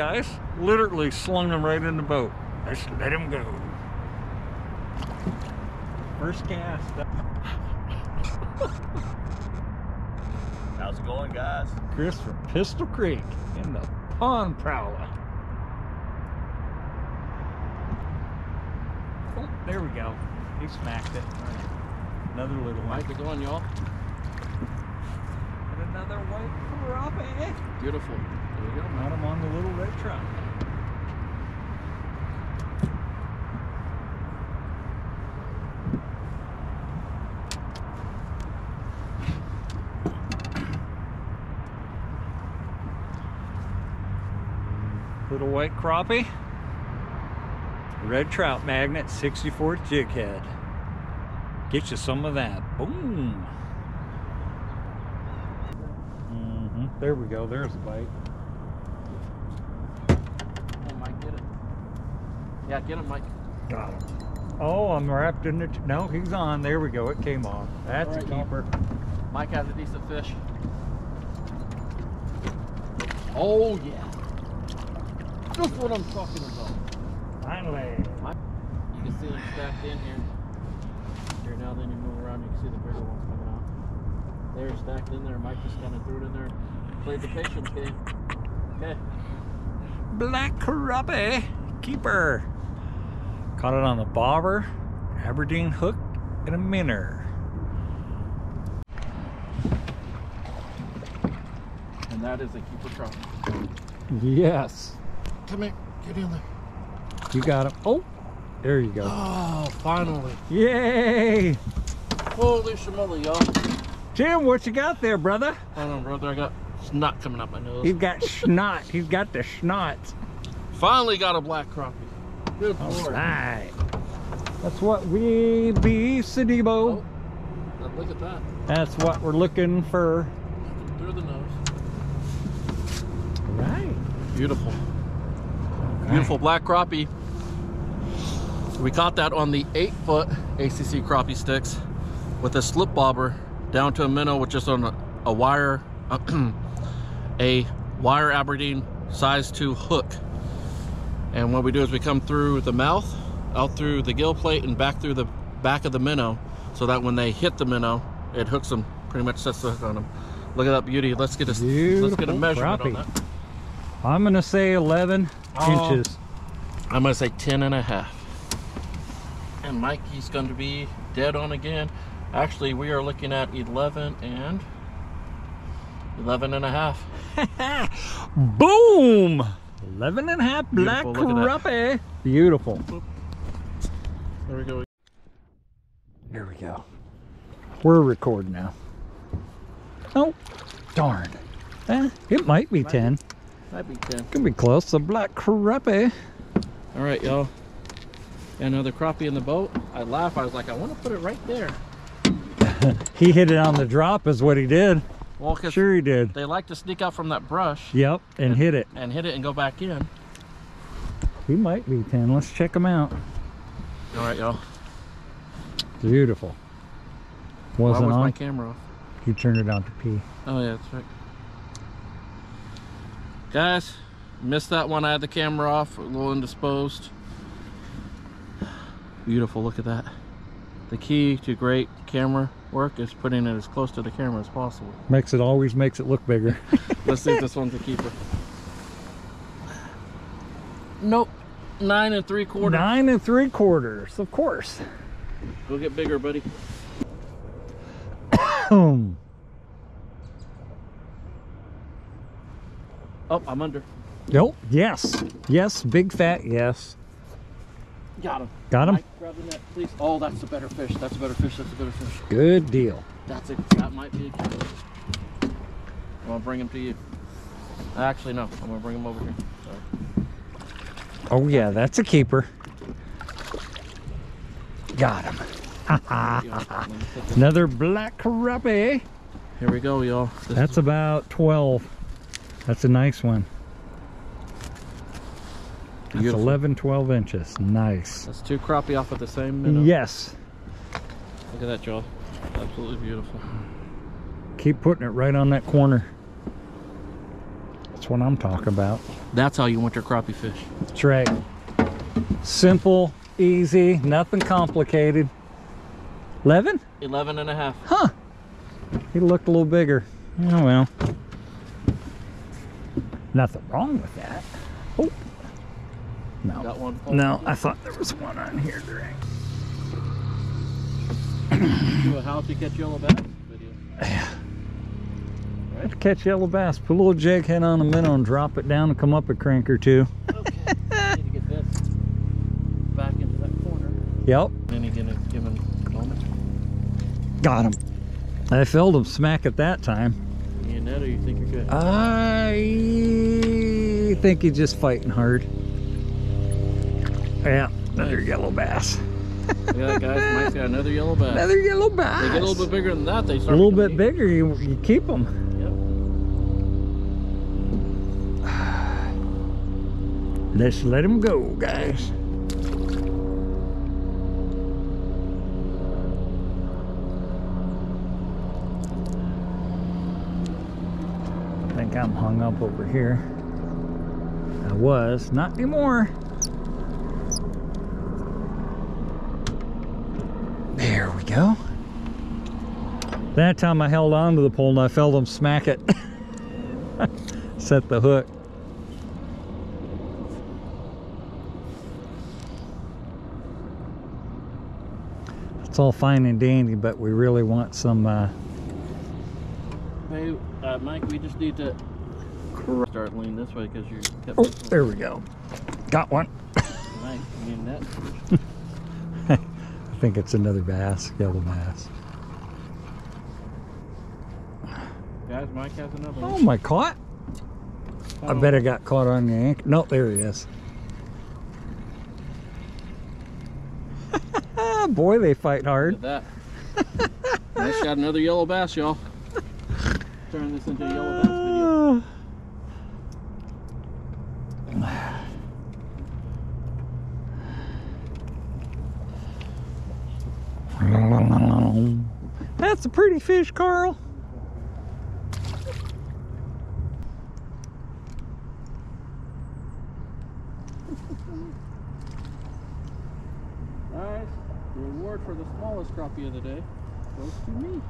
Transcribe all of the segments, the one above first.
guys. Literally slung them right in the boat. Let's let him go. First cast. How's it going, guys? Chris from Pistol Creek in the Pond Prowler. Oh, there we go. He smacked it. All right. Another little one. Mike, it going, y'all? And another white crappie. Beautiful. There we go, man. him on the little red trout. Little white crappie. Red trout magnet, 64th jig head. Get you some of that. Boom. hmm There we go. There's a bite. Oh, Mike, get it. Yeah, get him, Mike. Got him. Oh, I'm wrapped in it. No, he's on. There we go. It came off. That's a right, y'all. keeper. Mike has a decent fish. Oh, yeah. That's what I'm talking about. Finally. Mike, You can see them stacked in here. Here now, then you move around, you can see the bigger ones coming out. They're stacked in there. Mike just kind of threw it in there. Played the patience game. Okay. Black crappie. Keeper. Caught it on the bobber, Aberdeen hook, and a minnow. And that is a keeper trout. Yes. Come here. Get in there. You got him. Oh, there you go. Oh, finally. Yay. Holy shamoly, y'all. Jim, what you got there, brother? Hold on, brother. I got snot coming out my nose. He's got schnot. He's got the schnot. Finally got a black crappie. Good All lord. right. That's what we be, Sadibo. Oh, look at that. That's what we're looking for. Through the nose. Right. Beautiful. Beautiful black crappie. We caught that on the eight foot ACC crappie sticks with a slip bobber down to a minnow with just on a, a wire, a wire Aberdeen size two hook. And what we do is we come through the mouth, out through the gill plate and back through the back of the minnow so that when they hit the minnow, it hooks them, pretty much sets the hook on them. Look at that beauty. Let's get a, let's get a measurement on that. I'm gonna say 11 Oh. inches. I'm gonna say 10 and a half. And Mikey's going to be dead on again. Actually, we are looking at 11 and 11 and a half. Boom! 11 and a half black crappie. Beautiful. There we go. Here we go. We're recording now. Oh, darn. Eh, it might be Might 10. Might be 10. Could be close. A black crappie. All right, y'all. Another crappie in the boat. I laugh. I was like, I want to put it right there. He hit it on the drop is what he did. Well, Sure he did. they like to sneak out from that brush Yep, and hit it. and hit it and go back in. He might be 10. Let's check him out. All right, y'all. Beautiful. Why Wasn't was my camera off? He turned it on to pee. Oh yeah, that's right. Guys, missed that one. I had the camera off, a little indisposed. Beautiful, look at that. The key to great camera work is putting it as close to the camera as possible. Makes it always makes it look bigger. Let's see if this one's a keeper. Nope. Nine and three quarters. Nine and three quarters, of course. Go get bigger, buddy. Oh, I'm under. Nope. Yes. Yes. Big fat. Yes. Got him. Got him. Grab the net, please. Oh, that's a better fish. That's a better fish. That's a better fish. Good deal. That's a that might be a keeper. I'm gonna bring him to you. Actually, no. I'm gonna bring him over here. Sorry. Oh yeah, that's a keeper. Got him. Y'all, let me put this- Another black crappie. Here we go, y'all. That's about 12. That's a nice one. That's Beautiful. 11, 12 inches. Nice. That's two crappie off of the same minnow. Yes. Look at that, y'all. Absolutely beautiful. Keep putting it right on that corner. That's what I'm talking about. That's how you want your crappie fish. That's right. Simple, easy, nothing complicated. 11? 11 and a half. Huh. He looked a little bigger. Oh well. Nothing wrong with that. Oh. No. No, I thought there was one on here direct. Do a how to catch yellow bass video. Have to catch yellow bass. Put a little jig head on a minnow and drop it down and come up a crank or two. Okay. Need to get this back into that corner. Yep. Then you gonna him a moment. Got him. I filled him smack at that time. You or you think you're good? I think he's just fighting hard. Yeah, another yellow bass. yeah, guys, Mike's got another yellow bass. Another yellow bass. They get a little bit bigger than that. They start A little bit bigger, you, you keep them. Yep. Let's let them go, guys. I think I'm hung up over here. I was, not anymore. There we go. That time I held on to the pole and I felt him smack it. Set the hook. It's all fine and dandy, but we really want some, uh, Hey, uh, Mike, we just need to start leaning this way because you're kept oh, there we go. Got one. Mike, you need net. I think it's another bass, yellow bass. Guys, Mike has another Oh, one. my caught? I bet I got caught on the ankle. No, there he is. Boy, they fight hard. Look at that. Mike's got another yellow bass, y'all. Turn this into a yellow bass video. That's a pretty fish, Carl. Guys, the reward for the smallest crappie of the day goes to me.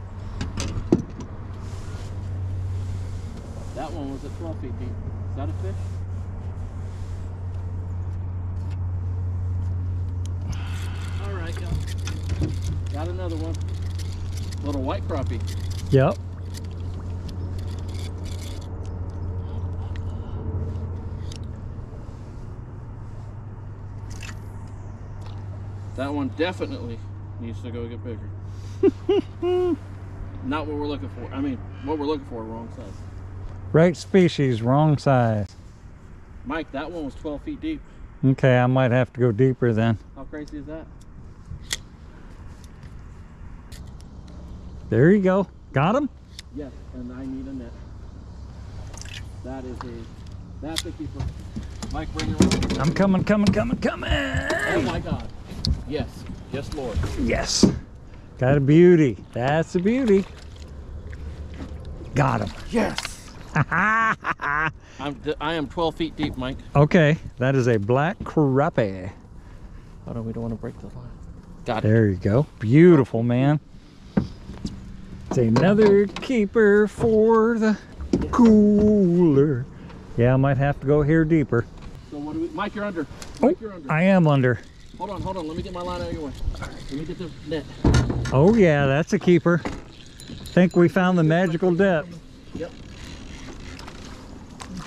That one was at 12 feet deep. Is that a fish? All right, y'all. Got another one. Little white crappie. yep. That one definitely needs to go get bigger. Not what we're looking for. I mean, what we're looking for, wrong size. Right species, wrong size. Mike, that one was 12 feet deep. Okay, I might have to go deeper then. How crazy is that? There you go. Got him? Yes, and I need a net. That is a, that's a keeper. Mike, bring your own. I'm coming, coming, coming, coming. Oh my God. Yes, yes, Lord. Yes. Got a beauty. That's a beauty. Got him. Yes. I'm, I am 12 feet deep, Mike. okay, that is a black crappie. Hold on, we don't want to break the line. Got it. There you go. Beautiful, man. It's another keeper for the cooler. Yeah, I might have to go here deeper. So what do we, Mike, you're under. Oh, you're under. I am under. Hold on, hold on. Let me get my line out of your way. Let me get the net. Oh, yeah, that's a keeper. Think we found the magical depth. Yep.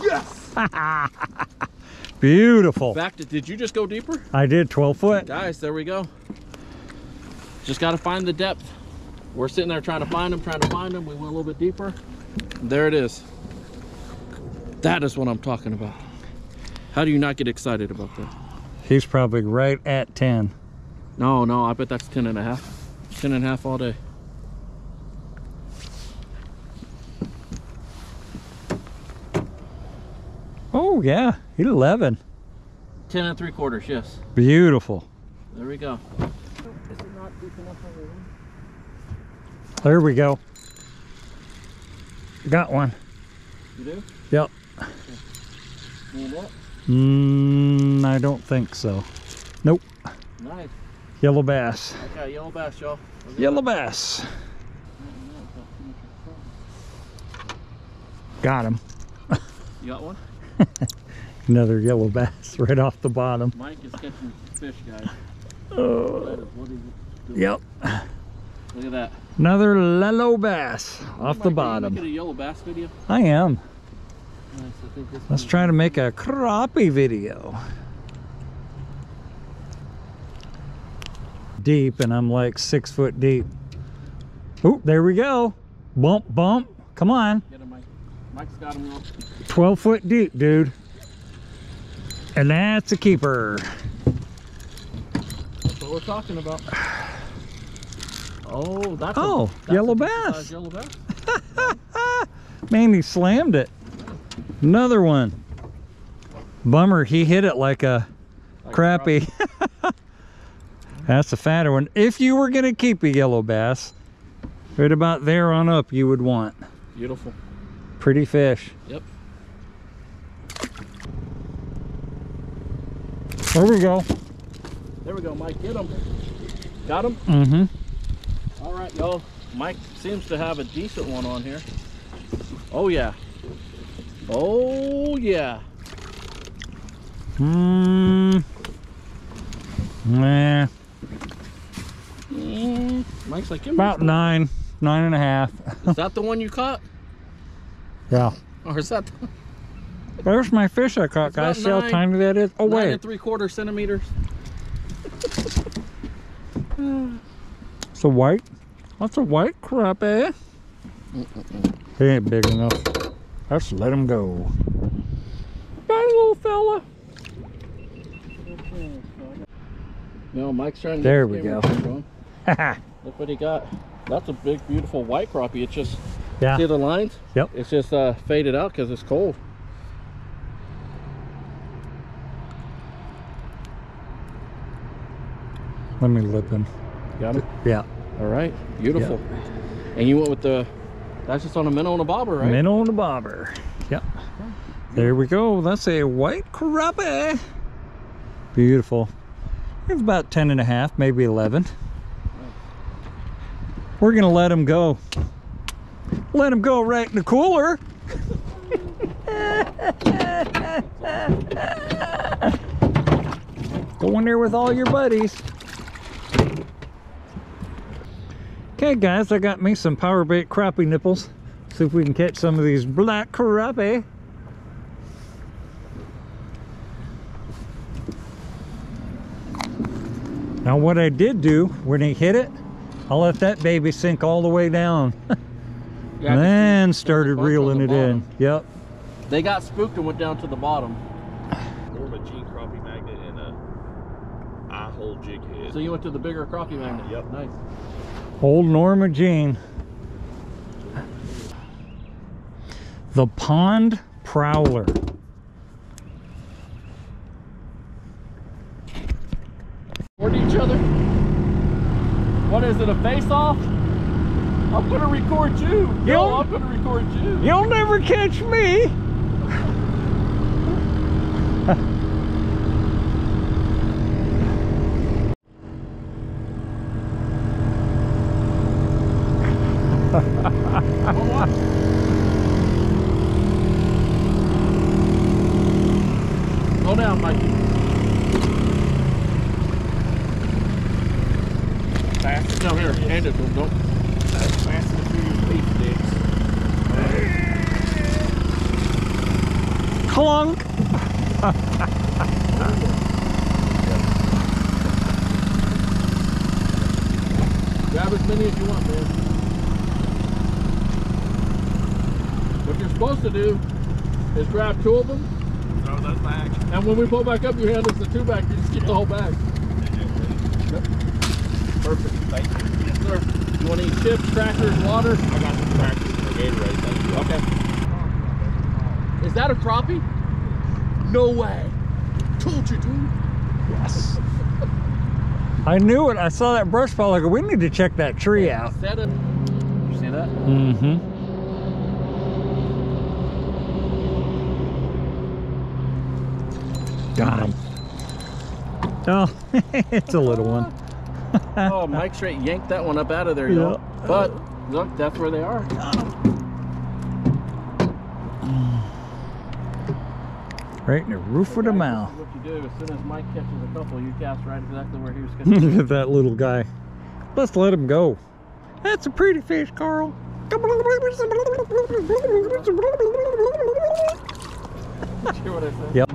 Yes! Beautiful. Back to, did you just go deeper? I did 12 foot. Guys, there we go. Just got to find the depth. We're sitting there trying to find them, trying to find them. We went a little bit deeper. There it is. That is what I'm talking about. How do you not get excited about that? He's probably right at 10. No, no, I bet that's 10 and a half. 10 and a half all day. Oh, yeah, he's 11. 10 and three quarters, yes. Beautiful. There we go. There we go. Got one. You do? Yep. And? Mm, I don't think so. Nope. Nice. Yellow bass. Okay, yellow bass, y'all. Yellow bass. Got him. You got one? Another yellow bass right off the bottom. Mike is catching fish, guys. Oh, That is what he's doing. yep. Look at that. Another yellow bass oh off Mike, the are you bottom. making a yellow bass video? I am. Nice. I think this Let's try to make a crappie video. Deep, and I'm like six foot deep. Oop, there we go. Bump, bump. Come on. Get him, Mike. Mike's got him, y'all. 12 foot deep, dude. And that's a keeper. That's what we're talking about. Oh, that's a- Oh, that's yellow decent bass. Yellow bass. Man, he slammed it. Another one. Bummer, he hit it like a Like crappie. That's a fatter one. If you were gonna keep a yellow bass, right about there on up, you would want Beautiful. pretty fish. Yep. There we go. There we go, Mike. Get him. Got him? Mm-hmm. All right, y'all. Mike seems to have a decent one on here. Oh, yeah. Oh, yeah. Hmm. Nah, Mm, Mike's like, about nine, nine and a half. Is that the one you caught? Yeah. Or is that the There's my fish I caught, guys. See how tiny that is? Oh, nine wait. Nine and three quarter centimeters? It's a white. That's a white crappie. He ain't big enough. Let's let him go. Bye, little fella. No, Mike's trying to There we go. camera going. Haha. Look what he got. That's a big, beautiful white crappie. It's just, yeah. see the lines? Yep. It's just uh, faded out because it's cold. Let me lip him. Got him? Yeah. All right. Beautiful. And you went with the, that's just on a minnow and a bobber, right? Minnow and a bobber. Yep. There we go. That's a white crappie. Beautiful. It's about 10 and a half, maybe 11. We're going to let him go. Let him go right in the cooler. Go in there with all your buddies. Okay, guys, I got me some power bait crappie nibbles. See if we can catch some of these black crappie. Now what I did do, when he hit it, I let that baby sink all the way down. Yeah, and then started reeling the it in. Yep. They got spooked and went down to the bottom. Norma Jean crappie magnet and a eye hole jig head. So you went to the bigger crappie magnet. Yep. Nice. Old Norma Jean. The Pond Prowler. Toward each other. What is it, a face-off? I'm gonna record you. Yo. No, I'm gonna record you. You'll never catch me. Go down, Mikey. Fast, No, here, hand it to him. Don't. fast to through your sticks. Clunk. Grab as many as you want, man. What you're supposed to do is grab two of them, Throw those back. and when we pull back up, you hand us the two back. You just keep the whole bag. Perfect. Thank you. Yes, sir. You want any chips, crackers, water? I got some crackers for Gatorade. Thank you. Okay. Is that a crappie? No way. Told you, dude. Yes. I knew it. I saw that brush fall. Like, we need to check that tree yeah, out. You see that? Mm-hmm. God. Oh, it's a little one oh, Mike straight yanked that one up out of there, y'all. But look, that's where they are. Right in the roof of the mouth. What you do as soon as Mike catches a couple, you cast right exactly where he was catching. Look at that little guy. Let's let him go. That's a pretty fish, Carl. Hear what I said? Yep.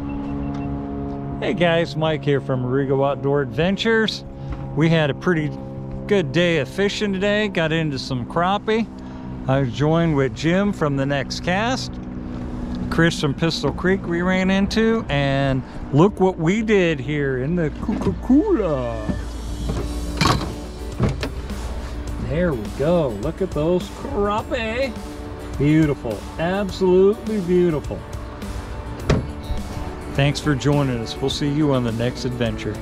Hey guys, Mike here from Arrigo Outdoor Adventures. We had a pretty good day of fishing today. Got into some crappie. I was joined with Jim from the next cast. Chris from Pistol Creek we ran into. And look what we did here in the Coca-Cola. There we go. Look at those crappie. Beautiful. Absolutely beautiful. Thanks for joining us. We'll see you on the next adventure.